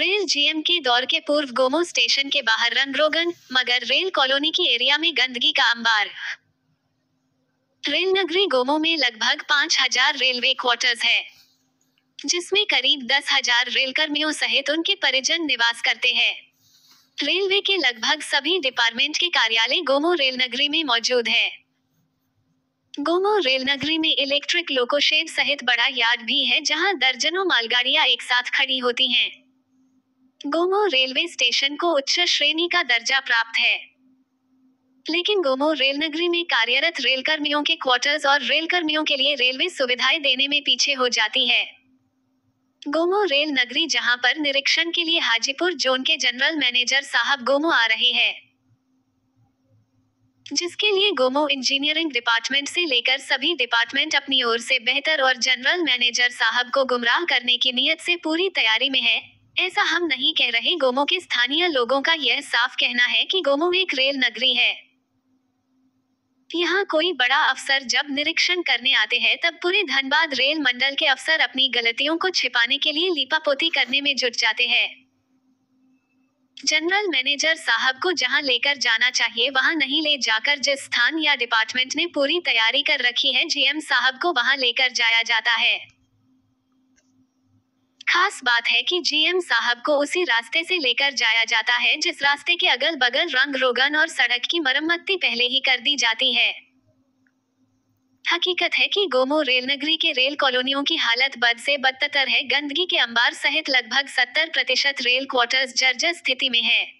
Rail GM के दौर के पूर्व गोमो स्टेशन के बाहर रंग रोगन, मगर रेल कॉलोनी की एरिया में गंदगी का अंबार। रेल नगरी गोमो में लगभग पाँच हज़ार रेलवे क्वार्टर्स है, जिसमें करीब दस हज़ार रेल कर्मियों सहित उनके परिजन निवास करते हैं। रेलवे के लगभग सभी डिपार्टमेंट के कार्यालय गोमो रेल नगरी में मौजूद है। गोमो रेल नगरी में इलेक्ट्रिक लोकोशेड सहित बड़ा यार्ड भी है, जहाँ दर्जनों मालगाड़ियाँ एक साथ खड़ी होती हैं। गोमो रेलवे स्टेशन को उच्च श्रेणी का दर्जा प्राप्त है। लेकिन गोमो रेल नगरी में कार्यरत रेल कर्मियों के क्वार्टर्स और रेल कर्मियों के लिए रेलवे सुविधाएँ देने में पीछे हो जाती है। गोमो रेल नगरी जहाँ पर निरीक्षण के लिए हाजीपुर जोन के जनरल मैनेजर साहब गोमो आ रहे हैं। जिसके लिए गोमो इंजीनियरिंग डिपार्टमेंट से लेकर सभी डिपार्टमेंट अपनी ओर से बेहतर और जनरल मैनेजर साहब को गुमराह करने की नीयत से पूरी तैयारी में है। ऐसा हम नहीं कह रहे। गोमो के स्थानीय लोगों का यह साफ़ कहना है कि गोमो एक रेल नगरी है। यहाँ कोई बड़ा अफसर जब निरीक्षण करने आते हैं, तब पूरे धनबाद रेल मंडल के अफसर अपनी गलतियों को छिपाने के लिए लीपापोती करने में जुट जाते हैं। जनरल मैनेजर साहब को जहाँ लेकर जाना चाहिए, वहाँ नहीं ले जाकर जिस स्थान या डिपार्टमेंट ने पूरी तैयारी कर रखी है, जीएम साहब को वहाँ लेकर जाया जाता है। खास बात है कि जीएम साहब को उसी रास्ते से लेकर जाया जाता है, जिस रास्ते के अगल बगल रंग रोगन और सड़क की मरम्मती पहले ही कर दी जाती है। हकीकत है कि गोमो रेल नगरी के रेल कॉलोनियों की हालत बद से बदतर है। गंदगी के अंबार सहित लगभग 70 प्रतिशत रेल क्वार्टर्स जर्जर स्थिति में है।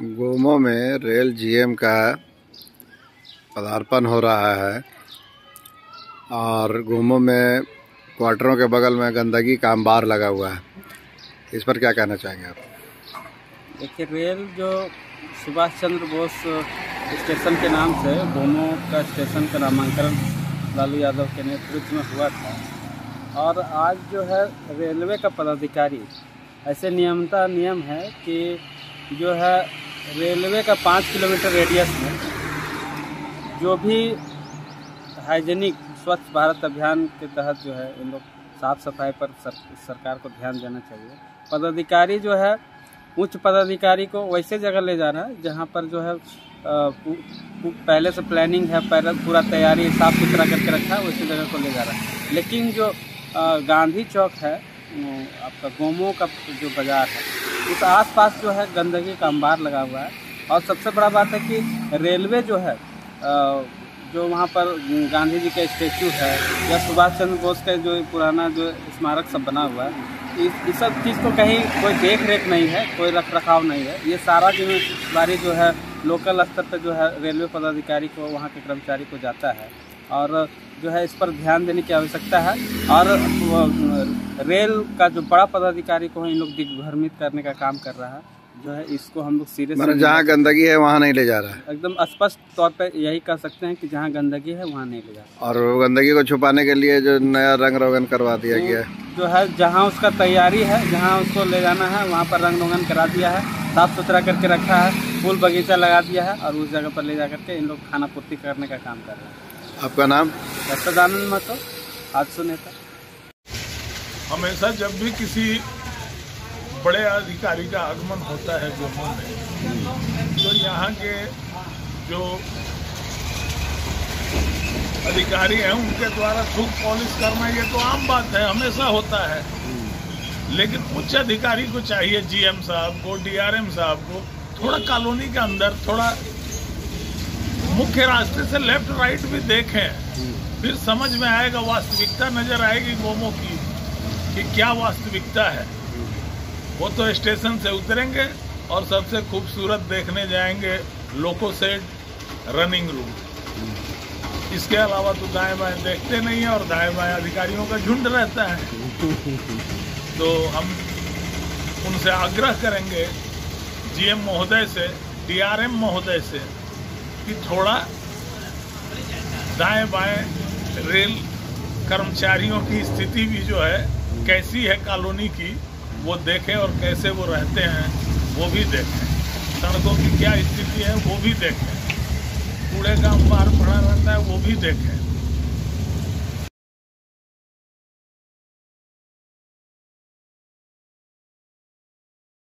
गोमो में रेल जीएम का पदार्पण हो रहा है और गोमो में, क्वार्टरों के बगल में गंदगी का अंबार लगा हुआ है। इस पर क्या कहना चाहेंगे आप? देखिए, रेल जो सुभाष चंद्र बोस स्टेशन के नाम से गोमो का स्टेशन का नामांकन लालू यादव के नेतृत्व में हुआ था। और आज जो है, रेलवे का पदाधिकारी, ऐसे नियमता नियम है कि जो है, रेलवे का पाँच किलोमीटर रेडियस में जो भी हाइजेनिक स्वच्छ भारत अभियान के तहत जो है इन लोग साफ़ सफ़ाई पर सर, सरकार को ध्यान देना चाहिए। पदाधिकारी जो है उच्च पदाधिकारी को वैसे जगह ले जा रहा है जहाँ पर जो है पहले से प्लानिंग है पहले पूरा तैयारी साफ़ सुथरा करके रखा है वैसे जगह को ले जा रहा है। लेकिन जो गांधी चौक है आपका गोमो का जो बाज़ार है उस आसपास जो है गंदगी का अंबार लगा हुआ है। और सबसे बड़ा बात है कि रेलवे जो है जो वहाँ पर गांधी जी का स्टेचू है, या सुभाष चंद्र बोस का जो पुराना जो स्मारक सब बना हुआ है, इस इस सब चीज़ को कहीं कोई देख रेख नहीं है, कोई रख रखाव नहीं है। ये सारा ज़िम्मेदारी जो है, लोकल स्तर पर जो है, रेलवे पदाधिकारी को, वहाँ के कर्मचारी को जाता है। और जो है, इस पर ध्यान देने की आवश्यकता है। और रेल का जो बड़ा पदाधिकारी को इन लोग दिग्भ्रमित करने का काम कर रहा है। जो है इसको हम लोग सीरियस मतलब जहाँ गंदगी है वहाँ नहीं ले जा रहा है। एकदम स्पष्ट तौर पे यही कह सकते हैं कि जहाँ गंदगी है वहाँ नहीं ले जाना और वो गंदगी को छुपाने के लिए जो नया रंग रोगन करवा दिया गया है। जो है जहाँ उसका तैयारी है जहाँ उसको ले जाना है वहाँ पर रंग रोगन करा दिया है साफ़ सुथरा करके रखा है फूल बगीचा लगा दिया है और उस जगह पर ले जा करके इन लोग खाना पूर्ति करने का काम कर रहे हैं। आपका नाम? सच्चिदानंद महतो आज नेता हमेशा जब भी किसी बड़े अधिकारी का आगमन होता है गोमो में। तो यहाँ के जो अधिकारी हैं, उनके द्वारा थूक पॉलिश करना ये तो आम बात है, हमेशा होता है। लेकिन उच्च अधिकारी को चाहिए जीएम साहब को डीआरएम साहब को, थोड़ा कॉलोनी के अंदर थोड़ा मुख्य रास्ते से लेफ़्ट राइट भी देखें, फिर समझ में आएगा, वास्तविकता नज़र आएगी गोमो की, कि क्या वास्तविकता है। वो तो स्टेशन से उतरेंगे और सबसे खूबसूरत देखने जाएँगे लोको सेट रनिंग रूट इसके अलावा तो दाएँ बाएँ देखते नहीं है और दाएँ बाएँ अधिकारियों का झुंड रहता है। तो हम उनसे आग्रह करेंगे जीएम महोदय से डीआरएम महोदय से कि थोड़ा दाएँ बाएँ रेल कर्मचारियों की स्थिति भी जो है कैसी है कॉलोनी की वो देखें और कैसे वो रहते हैं, वो भी देखें। सड़कों की क्या स्थिति है, वो भी देखें। कूड़े का अंबार पड़ा रहता है, वो भी देखें।